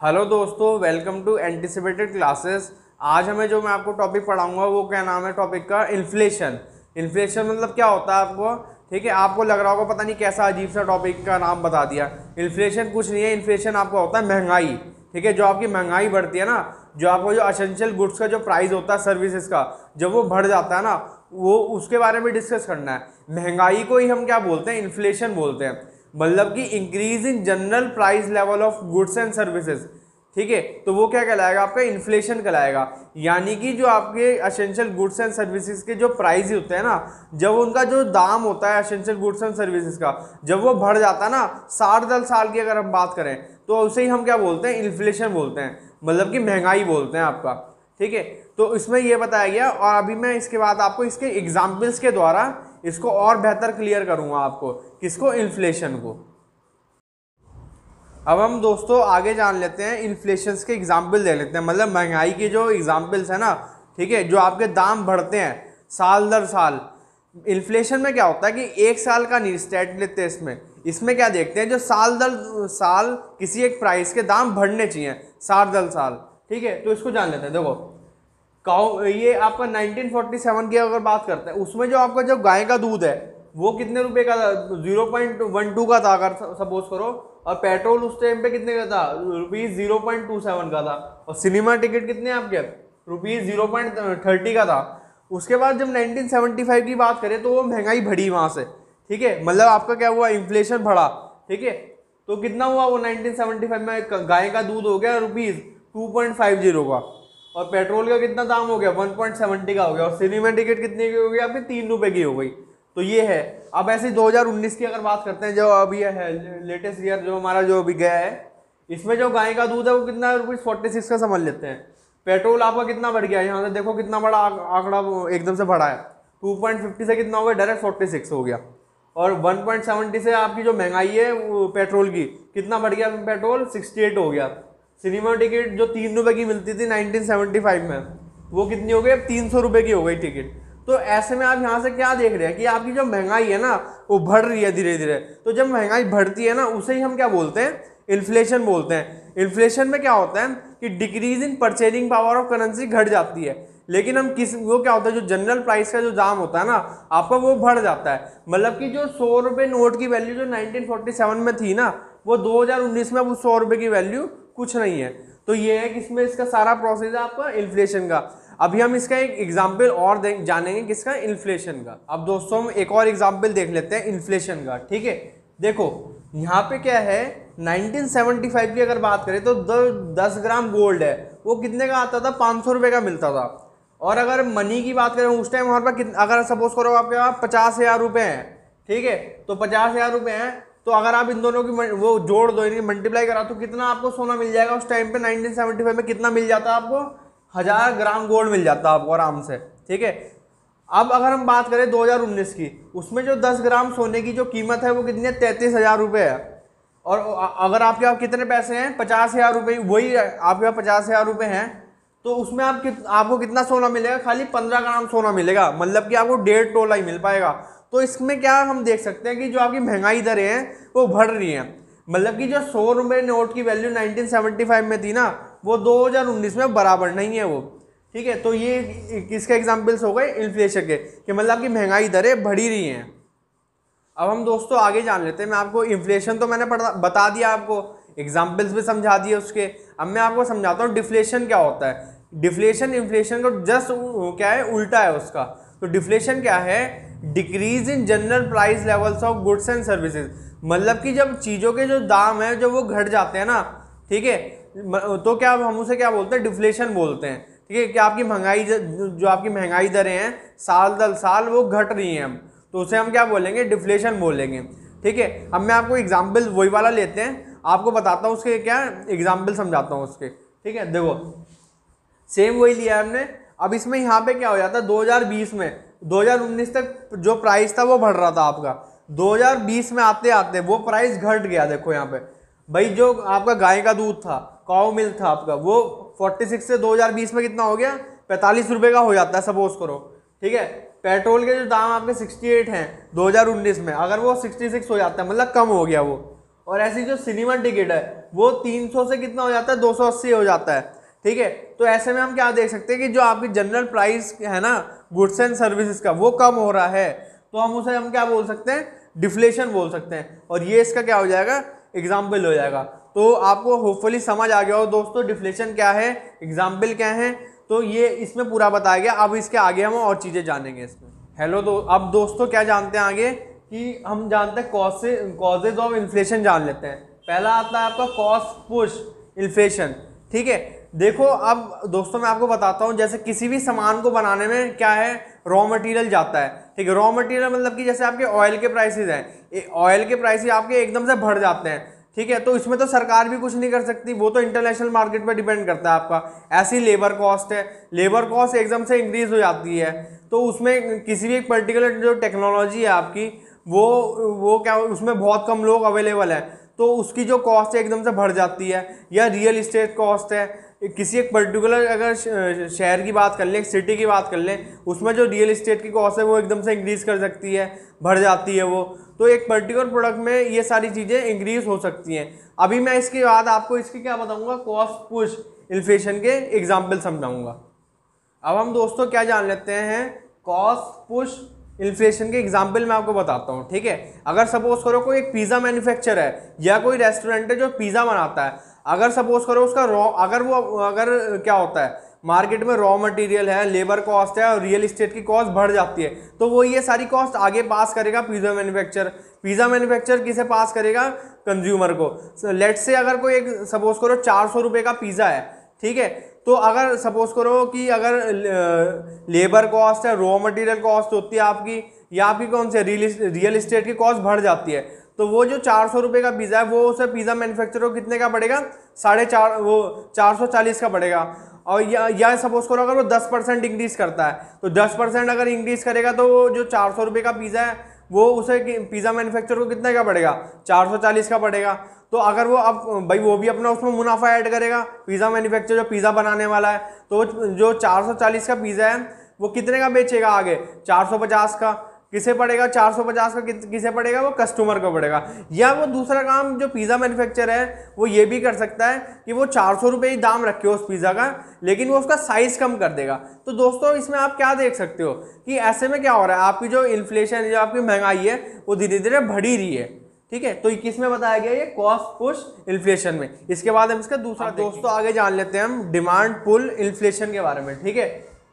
Hello दोस्तों, welcome to anticipated classes. आज हमें जो मैं आपको टॉपिक पढ़ाऊँगा, वो क्या नाम है टॉपिक का? इन्फ्लेशन। इन्फ्लेशन मतलब क्या होता है आपको? ठीक है, आपको लग रहा होगा पता नहीं कैसा अजीब सा टॉपिक का नाम बता दिया। इन्फ्लेशन कुछ नहीं है, इन्फ्लेशन आपको होता है महँगाई। ठीक है, जो आपकी महँगाई बढ़ती है ना, जो आपको जो असेंशियल गुड्स का जो प्राइस होता है सर्विसेज़ का, जब वो बढ़ जाता है ना, वो उसके बारे में डिस्कस करना है। महँगाई को ही हम क्या बोलते हैं? इन्फ्लेशन बोलते हैं। मतलब कि increase in general price level of goods and services ठीक है? तो वो क्या कहलाएगा? आपका इन्फ्लेशन कहलाएगा। यानी कि जो आपके असेंशियल गुड्स एंड सर्विसेज़ के जो प्राइस होते हैं ना, जब उनका जो दाम होता है असेंशियल गुड्स एंड सर्विसेज़ का, जब वो बढ़ जाता है ना साठ दस साल की अगर हम बात करें तो उसे ही हम क्या बोलते हैं? इन्फ्लेशन बोलते हैं। मतलब कि महँगाई बोलते हैं आपका। ठीक है? तो इसमें ये बताया गया और अभी मैं इसके बाद आपको इसके एग्जाम्पल्स के द्वारा इसको और बेहतर क्लियर करूँगा आपको, किसको? इन्फ्लेशन को। अब हम दोस्तों आगे जान लेते हैं इन्फ्लेशन के एग्ज़ाम्पल दे लेते हैं। मतलब महँगाई के जो एग्जाम्पल्स है ना, ठीक है? जो आपके दाम बढ़ते हैं, साल दर साल। इन्फ्लेशन में क्या होता है कि एक साल का नहीं स्टेट लेते हैं इसमें। इसमें क्या देखते हैं? जो साल दर साल किसी एक प्राइस के दाम बढ़ने चाहिए, साल दर साल। ठीक है तो इसको जान लेते हैं। देखो, काउ, ये आपका 1947 की अगर बात करते हैं, उसमें जो आपका जो गाय का दूध है, वो कितने रुपए का था? ज़ीरो पॉइंट वन टू का था, अगर सपोज़ करो। और पेट्रोल उस टाइम पे कितने का था? Rupees zero point two seven का था। और सिनेमा टिकट कितने आपके? रुपीज़ ज़ीरो पॉइंट थर्टी का था। उसके बाद जब 1975 की बात करें तो वो महँगाई बढ़ी वहाँ से। ठीक है मतलब आपका क्या हुआ? इन्फ्लेशन बढ़ा। ठीक है तो कितना हुआ वो 1975 में? गाय का दूध हो गया rupees two point five zero का। और पेट्रोल का कितना दाम हो गया? वन पॉइंट सेवेंटी का हो गया। और सिनेमा टिकट कितने की हो गई आपकी तीन रुपए की हो गई। तो ये है। अब ऐसे 2019 की अगर बात करते हैं, जो अभी है लेटेस्ट ईयर जो हमारा जो अभी गया है, इसमें जो गाय का दूध है, वो कितना रुपीज़ फोर्टी सिक्स का समझ लेते हैं। पेट्रोल आपका कितना बढ़ गया? यहाँ से देखो कितना बड़ा आंकड़ा एकदम से बढ़ा है। टू पॉइंट फिफ्टी से कितना हो गया? डायरेक्ट फोर्टी सिक्स हो गया। और 1.70 से आपकी जो महँगाई है पेट्रोल की, कितना बढ़ गया पेट्रोल? 68 हो गया। सिनेमा टिकट जो तीन रुपए की मिलती थी 1975 में, वो कितनी हो गई? अब तीन सौ रुपये की हो गई टिकट। तो ऐसे में आप यहाँ से क्या देख रहे हैं कि आपकी जो महँगाई है ना, वो बढ़ रही है धीरे धीरे तो जब महँगाई बढ़ती है ना, उसे ही हम क्या बोलते हैं? इन्फ्लेशन बोलते हैं। इन्फ्लेशन में क्या होता है कि decrease in purchasing power of currency घट जाती है। लेकिन हम किस, वो क्या होता है, जो जनरल प्राइस का जो दाम होता है ना, आपका वो बढ़ जाता है। मतलब कि जो सौ रुपये नोट की वैल्यू जो 1947 में थी ना, वो 2019 में वो सौ रुपये की वैल्यू कुछ नहीं है। तो ये है कि इसमें इसका सारा प्रोसेस है आपका इन्फ्लेशन का। अभी हम इसका एक एग्ज़ाम्पल और जानेंगे किसका इन्फ्लेशन का। अब दोस्तों, हम एक और एग्ज़ाम्पल देख लेते हैं इन्फ्लेशन का, ठीक है? देखो, यहाँ पे क्या है? 1975 की अगर बात करें तो दस ग्राम गोल्ड है। वो कितने का आता था? पाँच सौ रुपये का मिलता था। और अगर मनी की बात करें, उस टाइम हमारे पास अगर सपोज़ करो आपके पास पचास हज़ार रुपये हैं, ठीक है? तो पचास हज़ार रुपये हैं तो अगर आप इन दोनों की वो जोड़ दो इनकी मल्टीप्लाई करा तो कितना आपको सोना मिल जाएगा? उस टाइम पे 1975 में कितना मिल जाता है आपको? हज़ार ग्राम गोल्ड मिल जाता आपको आराम से ठीक है? अब अगर हम बात करें 2019 की उसमें जो 10 ग्राम सोने की जो कीमत है वो कितनी है? तैंतीस हज़ार रुपये है। और अगर आपके पास कितने पैसे हैं? पचास हज़ार रुपये वही आपके पास पचास हज़ार रुपये हैं। तो उसमें आप कित, आपको कितना सोना मिलेगा? खाली पंद्रह ग्राम सोना मिलेगा मतलब कि आपको डेढ़ तोला ही मिल पाएगा। तो इसमें क्या हम देख सकते हैं कि जो आपकी महँगाई दरें हैं, वो बढ़ रही हैं। मतलब कि जो सौ रुपये नोट की वैल्यू 1975 में थी ना, वो 2019 में बराबर नहीं है वो। ठीक है तो ये किसके एग्जाम्पल्स हो गए? इन्फ्लेशन के, कि मतलब कि महँगाई दरें बढ़ी रही हैं। अब हम दोस्तों आगे जान लेते हैं। मैं आपको इन्फ्लेशन तो मैंने बता दिया आपको। एग्जाम्पल्स भी समझा दिए उसके। अब मैं आपको समझाता हूँ डिफ्लेशन क्या होता है? डिफ्लेशन इन्फ्लेशन का जस्ट क्या है? उल्टा है उसका। तो डिफ्लेशन क्या है? Decrease in general price levels of goods and services मतलब कि जब चीज़ों के जो दाम है, जब वो घट जाते हैं ना, ठीक है? तो क्या हम उसे क्या बोलते हैं? डिफ्लेशन बोलते हैं। ठीक है? कि आपकी महँगाई जो आपकी महँगाई दरें हैं, साल दर साल वो घट रही हैं तो उसे हम क्या बोलेंगे? डिफ्लेशन बोलेंगे। ठीक है? अब मैं आपको एग्ज़ाम्पल वही वाला लेते हैं। आपको बताता हूँ उसके क्या एग्ज़ाम्पल समझाता हूँ उसके। ठीक है? देखो। सेम वही लिया हमने। अब इसमें यहाँ पे क्या हो जाता है? 2020 में 2019 तक जो प्राइस था वो बढ़ रहा था आपका। 2020 में आते आते वो प्राइस घट गया, देखो यहाँ पे। भाई, जो आपका गाय का दूध था काउ मिल्क था आपका, वो 46 से 2020 में कितना हो गया? पैंतालीस रुपये का हो जाता है सपोज़ करो। ठीक है? पेट्रोल के जो दाम आपके 68 हैं 2019 में, अगर वो 66 हो जाता है मतलब कम हो गया वो। और ऐसी जो सिनेमा टिकट है, वो 300 से कितना हो जाता है? 280 हो जाता है। ठीक है? तो ऐसे में हम क्या देख सकते हैं कि जो आपकी जनरल प्राइस है ना गुड्स एंड सर्विसेज़ का, वो कम हो रहा है। तो हम उसे हम क्या बोल सकते हैं? डिफ्लेशन बोल सकते हैं। और ये इसका क्या हो जाएगा? एग्ज़ाम्पल हो जाएगा। तो आपको होपफुली समझ आ गया हो दोस्तों डिफ्लेशन क्या है? एग्ज़ाम्पल क्या है? तो ये इसमें पूरा बताया गया। अब इसके आगे हम और चीज़ें जानेंगे इसमें। हेलो दो, अब दोस्तों क्या जानते हैं आगे? कि हम जानते हैं कॉसे कॉजेज ऑफ़ इन्फ्लेशन जान लेते हैं। पहला आता है आपका कॉस्ट पुश इन्फ्लेशन ठीक है? देखो, अब दोस्तों मैं आपको बताता हूँ, जैसे किसी भी सामान को बनाने में क्या है? रॉ मटेरियल जाता है। ठीक है रॉ मटेरियल मतलब कि जैसे आपके ऑयल के प्राइसेस हैं। ऑयल के प्राइसेस आपके एकदम से बढ़ जाते हैं। ठीक है तो इसमें तो सरकार भी कुछ नहीं कर सकती। वो तो इंटरनेशनल मार्केट पर डिपेंड करता है आपका। ऐसी लेबर कॉस्ट है। लेबर कॉस्ट एकदम से इंक्रीज हो जाती है। तो उसमें किसी भी एक पर्टिकुलर जो टेक्नोलॉजी है आपकी, वो वो क्या, उसमें बहुत कम लोग अवेलेबल है। तो उसकी जो कॉस्ट है एकदम से बढ़ जाती है। या रियल इस्टेट कॉस्ट है। किसी एक पर्टिकुलर अगर शहर की बात कर लें सिटी की बात कर लें, उसमें जो रियल इस्टेट की कॉस्ट है वो एकदम से इंक्रीज़ कर सकती है, बढ़ जाती है वो। तो एक पर्टिकुलर प्रोडक्ट में ये सारी चीज़ें इंक्रीज हो सकती हैं। अभी मैं इसके बाद आपको इसकी क्या बताऊँगा? कॉस्ट पुश इन्फ्लेशन के एग्ज़ाम्पल समझाऊँगा। अब हम दोस्तों क्या जान लेते हैं? कॉस्ट पुश इन्फ्लेशन के एग्ज़ाम्पल मैं आपको बताता हूँ, ठीक है? अगर सपोज़ करो कोई एक पिज़्ज़ा मैन्युफैक्चर है या कोई रेस्टोरेंट है जो पिज़्ज़ा बनाता है अगर सपोज़ करो उसका रॉ अगर वो, अगर क्या होता है मार्केट में रॉ मटेरियल है लेबर कॉस्ट है और रियल इस्टेट की कॉस्ट बढ़ जाती है तो वो ये सारी कॉस्ट आगे पास करेगा पिज़्ज़ा मैन्युफैक्चर पिज़्ज़ा मैन्युफैक्चर किसे पास करेगा? कंज्यूमर को। लेट से अगर कोई एक सपोज़ करो चार सौ रुपये का पिज़्ज़ा है, ठीक है? तो अगर सपोज़ करो कि अगर लेबर कॉस्ट है रॉ मटेरियल कॉस्ट होती है आपकी, या आपकी कौन सी रियल इस्टेट की कॉस्ट बढ़ जाती है। तो वो जो चार सौ रुपये का पिज़्ज़ा है वो उसे पिज़्ज़ा मैन्युफैक्चर को कितने का पड़ेगा? साढ़े चार वो चार सौ चालीस का पड़ेगा। और या, या सपोज़ करो अगर वो दस परसेंट इंक्रीज़ करता है तो दस परसेंट अगर इंक्रीज़ करेगा तो वो जो चार सौ रुपये का पिज़्ज़ा है वो उसे पिज़्ज़ा मैन्युफैक्चर को कितने का पड़ेगा? चार सौ चालीस का पड़ेगा। तो अगर वो अब भाई वो भी अपना उसमें मुनाफा ऐड करेगा पिज़्ज़ा मैन्युफैक्चर जो पिज़्ज़ा बनाने वाला है तो जो चार सौ चालीस का पिज़्ज़ा है वो कितने का बेचेगा आगे? चार सौ पचास का। किसे पड़ेगा? 450 का किसे पड़ेगा? वो कस्टमर को पड़ेगा। या वो दूसरा काम जो पिज़्ज़ा मैन्युफैक्चर है वो ये भी कर सकता है कि वो चार सौ रुपये ही दाम रखे उस पिज़्ज़ा का लेकिन वो उसका साइज़ कम कर देगा। तो दोस्तों इसमें आप क्या देख सकते हो कि ऐसे में क्या हो रहा है? आपकी जो इन्फ्लेशन जो आपकी महँगाई है वो धीरे धीरे बढ़ी रही है। ठीक है? तो किसमें बताया गया? ये कॉस्ट पुश इन्फ्लेशन में। इसके बाद हम इसका दूसरा दोस्तों आगे जान लेते हैं हम डिमांड पुल इन्फ्लेशन के बारे में। ठीक है?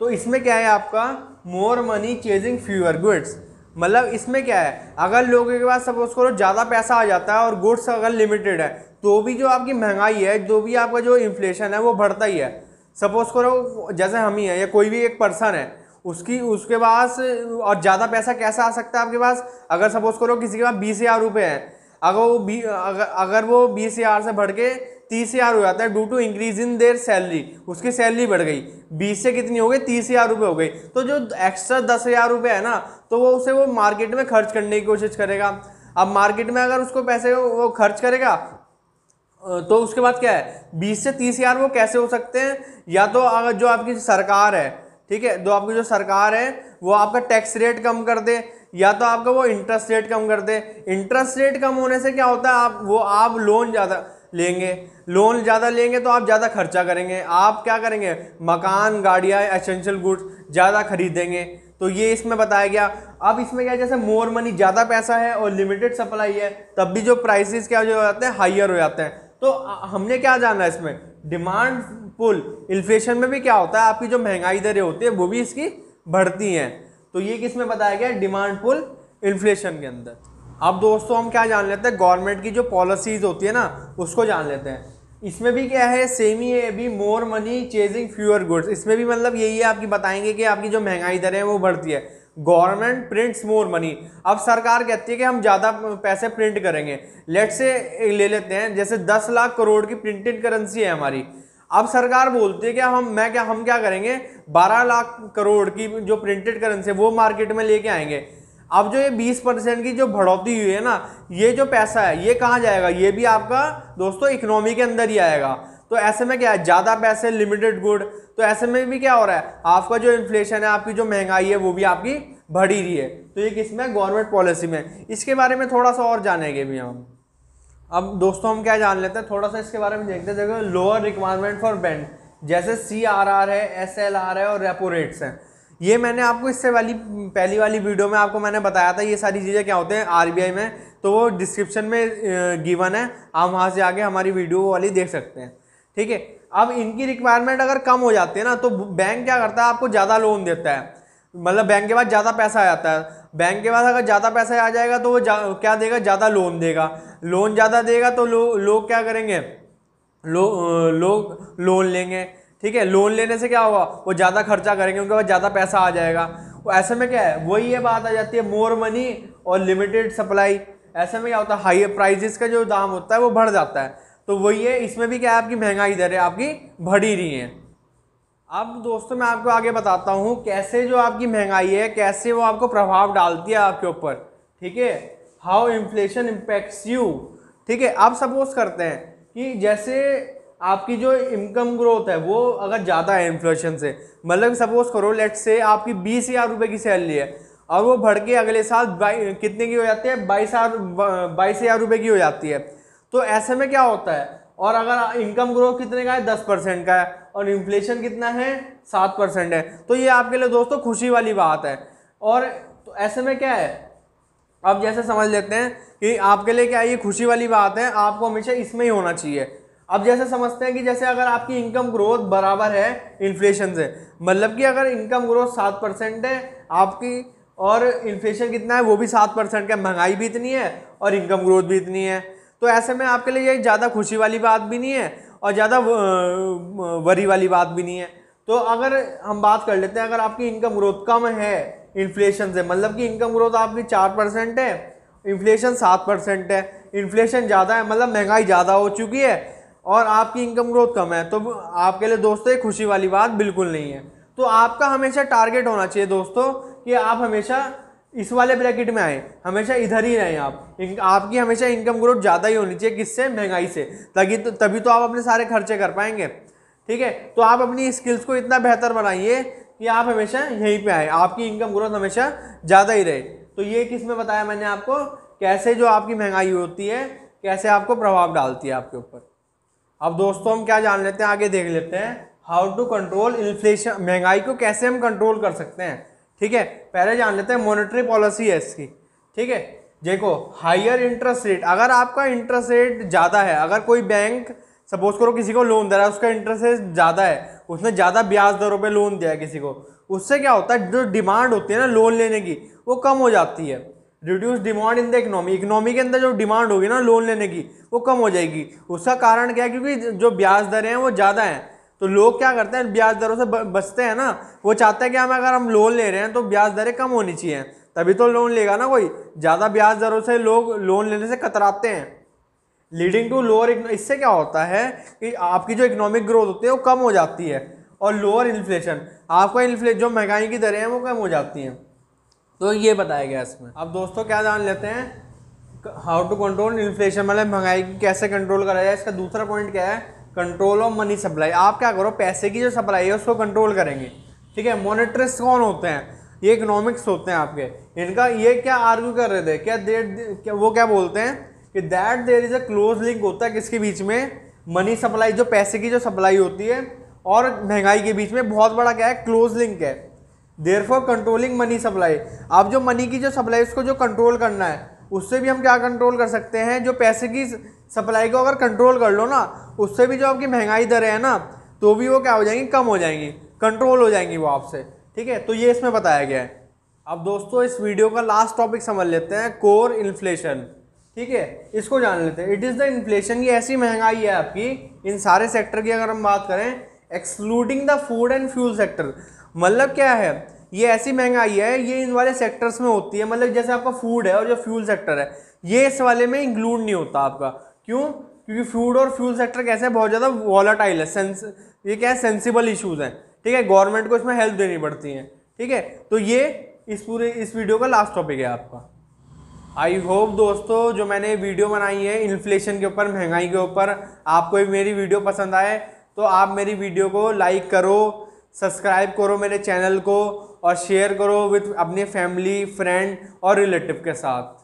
तो इसमें क्या है आपका? More money chasing fewer goods. मतलब इसमें क्या है? अगर लोगों के पास सपोज़ करो ज़्यादा पैसा आ जाता है और गुड्स अगर लिमिटेड है तो भी जो आपकी महँगाई है जो भी आपका जो इन्फ्लेशन है वो बढ़ता ही है। सपोज़ करो जैसे हम ही हैं या कोई भी एक पर्सन है उसकी उसके पास और ज़्यादा पैसा कैसा आ सकता है आपके पास? अगर सपोज़ करो किसी के पास बीस हज़ार रुपये हैं अगर वो बी अगर, अगर वो बीस हज़ार से बढ़ के तीस हज़ार हो जाता है due to increase in their salary उसकी सैलरी बढ़ गई। बीस से कितनी हो गई? तीस हज़ार रुपये हो गई तो जो एक्स्ट्रा दस हज़ार रुपये है ना तो वो उसे वो मार्केट में खर्च करने की कोशिश करेगा। अब मार्केट में अगर उसको पैसे वो खर्च करेगा तो उसके बाद क्या है? बीस से तीस हज़ार वो कैसे हो सकते हैं? या तो अगर जो आपकी सरकार है, ठीक है, जो आपकी जो सरकार है, वो आपका टैक्स रेट कम कर दे, या तो आपका वो इंटरेस्ट रेट कम कर दे। इंटरेस्ट रेट कम होने से क्या होता है? आप, वो आप लोन ज़्यादा लेंगे। लोन ज़्यादा लेंगे तो आप ज़्यादा खर्चा करेंगे। आप क्या करेंगे? मकान, गाड़ियाँ एसेंशियल गुड्स ज़्यादा खरीदेंगे। तो ये इसमें बताया गया। अब इसमें क्या जैसे मोर मनी ज़्यादा पैसा है और लिमिटेड सप्लाई है, तब भी जो प्राइसेस क्या जो हो जाते हैं? हाइयर हो जाते हैं। तो हमने क्या जाना है इसमें? डिमांड पुल इन्फ्लेशन में भी क्या होता है? आपकी जो महँगाई दरें होती है, वो भी इसकी बढ़ती हैं। तो ये किसमें बताया गया? डिमांड पुल इन्फ्लेशन के अंदर। अब दोस्तों हम क्या जान लेते हैं? गवर्नमेंट की जो पॉलिसीज़ होती है ना, उसको जान लेते हैं। इसमें भी क्या है? सेम ही है more money chasing fewer goods इसमें भी मतलब यही है, आपकी बताएँगे कि आपकी जो महँगाई दर है, वो बढ़ती है। गवर्नमेंट प्रिंट्स मोर मनी अब सरकार कहती है कि हम ज़्यादा पैसे प्रिंट करेंगे। लेट से ले लेते हैं, जैसे दस लाख करोड़ की प्रिंटेड करेंसी है हमारी। अब सरकार बोलती है कि हम, मैं क्या, हम क्या करेंगे? बारह लाख करोड़ की जो प्रिंटेड करेंसी है, वो मार्केट में लेके आएँगे। अब जो ये 20 परसेंट की जो बढ़ोतरी हुई है ना, ये जो पैसा है, ये कहाँ जाएगा? ये भी आपका दोस्तों इकोनॉमी के अंदर ही आएगा। तो ऐसे में क्या है? ज़्यादा पैसे लिमिटेड गुड तो ऐसे में भी क्या हो रहा है? आपका जो इन्फ्लेशन है, आपकी जो महँगाई है, वो भी आपकी बढ़ी रही है। तो ये किसमें? गवर्नमेंट पॉलिसी में। इसके बारे में थोड़ा सा और जानेंगे भी हम। अब दोस्तों हम क्या जान लेते हैं? थोड़ा सा इसके बारे में देखते हैं। लोअर रिक्वायरमेंट फॉर बैंक जैसे सी आर आर है एस एल आर है और रेपो रेट्स हैं। ये मैंने आपको इससे वाली पहली वाली वीडियो में आपको मैंने बताया था ये सारी चीज़ें क्या होते हैं आरबीआई में तो वो डिस्क्रिप्शन में गिवन है। आप वहाँ से आके हमारी वीडियो वाली देख सकते हैं। ठीक है? अब इनकी रिक्वायरमेंट अगर कम हो जाती है ना तो बैंक क्या करता है? आपको ज़्यादा लोन देता है। मतलब बैंक के पास ज़्यादा पैसा आ जाता है। बैंक के पास अगर ज़्यादा पैसा आ जाएगा तो वो क्या देगा? ज़्यादा लोन देगा। लोन ज़्यादा देगा तो लोग लो, क्या करेंगे? लो, लोग लोन लेंगे। ठीक है लोन लेने से क्या होगा? वो ज़्यादा खर्चा करेंगे, उनके पास ज़्यादा पैसा आ जाएगा। वो ऐसे में क्या है? वही ये बात आ जाती है मोर मनी और लिमिटेड सप्लाई ऐसे में क्या होता है? हाई प्राइजेस का जो दाम होता है, वो बढ़ जाता है। तो वही है, इसमें भी क्या है? आपकी महँगाई दर है, आपकी बढ़ ही रही है। अब दोस्तों, मैं आपको आगे बताता हूँ, कैसे जो आपकी महँगाई है, कैसे वो आपको प्रभाव डालती है आपके ऊपर। ठीक है? हाउ इन्फ्लेशन इम्पैक्ट्स यू ठीक है? आप सपोज़ करते हैं कि जैसे आपकी जो इनकम ग्रोथ है, वो अगर ज़्यादा है इन्फ्लेशन से मतलब सपोज़ करो लेट से आपकी बीस हज़ार रुपये की सैलरी है, और वो बढ़ के अगले साल कितने की हो जाती है? बाईस हज़ार बाईस हज़ार रुपये की हो जाती है। तो ऐसे में क्या होता है? और अगर इनकम ग्रोथ कितने का है? दस परसेंट का है, और इन्फ्लेशन कितना है? सात परसेंट है। तो ये आपके लिए दोस्तों खुशी वाली बात है। और तो ऐसे में क्या है? अब जैसे समझ लेते हैं कि आपके लिए क्या ये खुशी वाली बात है, आपको हमेशा इसमें ही होना चाहिए। अब जैसे समझते हैं कि जैसे अगर आपकी इनकम ग्रोथ बराबर है इन्फ्लेशन से मतलब कि अगर इनकम ग्रोथ सात परसेंट है, आपकी और इन्फ्लेशन कितना है, वो भी सात परसेंट का महँगाई भी इतनी है और इनकम ग्रोथ भी इतनी है। तो ऐसे में आपके लिए ये ज़्यादा खुशी वाली बात भी नहीं है और ज़्यादा वरी वाली बात भी नहीं है। तो अगर हम बात कर लेते हैं, अगर आपकी इनकम ग्रोथ कम है इन्फ्लेशन से मतलब कि इनकम ग्रोथ आपकी चार परसेंट है इन्फ्लेशन सात परसेंट है इन्फ्लेशन ज़्यादा है मतलब महँगाई ज़्यादा हो चुकी है और आपकी इनकम ग्रोथ कम है तो आपके लिए दोस्तों एक खुशी वाली बात बिल्कुल नहीं है। तो आपका हमेशा टारगेट होना चाहिए दोस्तों, कि आप हमेशा इस वाले ब्रैकेट में आए, हमेशा इधर ही रहें आप। आपकी हमेशा इनकम ग्रोथ ज़्यादा ही होनी चाहिए, किससे? महँगाई से। ताकि तो तभी तो आप अपने सारे खर्चे कर पाएँगे। ठीक है? तो आप अपनी स्किल्स को इतना बेहतर बनाइए, कि आप हमेशा यहीं पे आए। आपकी इनकम ग्रोथ हमेशा ज़्यादा ही रहे। तो ये किसमें बताया मैंने आपको? कैसे जो आपकी महँगाई होती है, कैसे आपको प्रभाव डालती है आपके ऊपर। अब दोस्तों हम क्या जान लेते हैं, आगे देख लेते हैं। हाउ टू कंट्रोल इन्फ्लेशन महँगाई को कैसे हम कंट्रोल कर सकते हैं। ठीक है, पहले जान लेते हैं मॉनेटरी पॉलिसी है इसकी। ठीक है, देखो हायर इंटरेस्ट रेट अगर आपका इंटरेस्ट रेट ज़्यादा है, अगर कोई बैंक सपोज़ करो किसी को लोन दे रहा है, उसका इंटरेस्ट रेट ज़्यादा है, उसने ज़्यादा ब्याज दरों पे लोन दिया है किसी को, उससे क्या होता है, जो डिमांड होती है ना लोन लेने की, वो कम हो जाती है। Reduce demand in the economy economy के अंदर जो डिमांड होगी ना लोन लेने की, वो कम हो जाएगी। उसका कारण क्या है? क्योंकि जो ब्याज दरें हैं, वो ज़्यादा हैं। तो लोग क्या करते हैं? ब्याज दरों से बचते हैं ना। वो चाहते हैं कि हम अगर हम लोन ले रहे हैं तो ब्याज दरें कम होनी चाहिए। तभी तो लोन लेगा ना कोई। ज़्यादा ब्याज दरों से लोग लोन लेने से कतराते हैं। लीडिंग टू लोअर इससे क्या होता है कि आपकी जो इकोनॉमिक ग्रोथ होती है, वो कम हो जाती है। और लोअर इन्फ्लेशन आपका इन्फ्ले जो महँगाई की दरें हैं, वो कम हो जाती हैं। तो ये बताया गया इसमें। अब दोस्तों क्या जान लेते हैं? हाउ टू कंट्रोल इन्फ्लेशन मतलब महँगाई की कैसे कंट्रोल करा जाए, इसका दूसरा पॉइंट क्या है? कंट्रोल ऑफ़ मनी सप्लाई आप क्या करो, पैसे की जो सप्लाई है, उसको कंट्रोल करेंगे। ठीक है मोनिटरिस्ट कौन होते हैं? ये इकोनॉमिक्स होते हैं आपके। इनका ये क्या आर्ग्यू कर रहे थे? क्या देर वो क्या बोलते हैं? कि that there is a close link होता है किसके बीच में? मनी सप्लाई जो पैसे की जो सप्लाई होती है, और महँगाई के बीच में बहुत बड़ा क्या है? क्लोज लिंक है। There for controlling money supply आप जो मनी की जो सप्लाई उसको जो कंट्रोल करना है, उससे भी हम क्या कंट्रोल कर सकते हैं? जो पैसे की सप्लाई को अगर कंट्रोल कर लो ना, उससे भी जो आपकी महँगाई दरें हैं ना तो भी वो क्या हो जाएँगी? कम हो जाएँगी। कंट्रोल हो जाएँगी वो आपसे। ठीक है? तो ये इसमें बताया गया है। अब दोस्तों, इस वीडियो का लास्ट टॉपिक समझ लेते हैं कोर इन्फ्लेशन ठीक है? इसको जान लेते हैं। इट इज़ द इन्फ्लेशन ये ऐसी महँगाई है आपकी, इन सारे सेक्टर की अगर हम बात करें excluding the food and fuel sector मतलब क्या है? ये ऐसी महँगाई है, ये इन वाले सेक्टर्स में होती है मतलब जैसे आपका फ़ूड है और जो फ्यूल सेक्टर है, ये इस वाले में इंक्लूड नहीं होता आपका। क्यों? क्योंकि फ़ूड और फ्यूल सेक्टर कैसे है? बहुत ज़्यादा वॉलाटाइल है सेंस ये क्या है? सेंसिबल इशूज़ हैं। ठीक है? गवर्नमेंट को इसमें हेल्प देनी पड़ती है। ठीक है? तो ये इस पूरे, इस वीडियो का लास्ट टॉपिक है आपका। आई होप दोस्तों, जो मैंने वीडियो बनाई है इन्फ्लेशन के ऊपर, महँगाई के ऊपर, आपको मेरी वीडियो पसंद आए तो आप मेरी वीडियो को लाइक करो सब्सक्राइब करो मेरे चैनल को और शेयर करो विथ अपने फैमिली, फ्रेंड और रिलेटिव के साथ।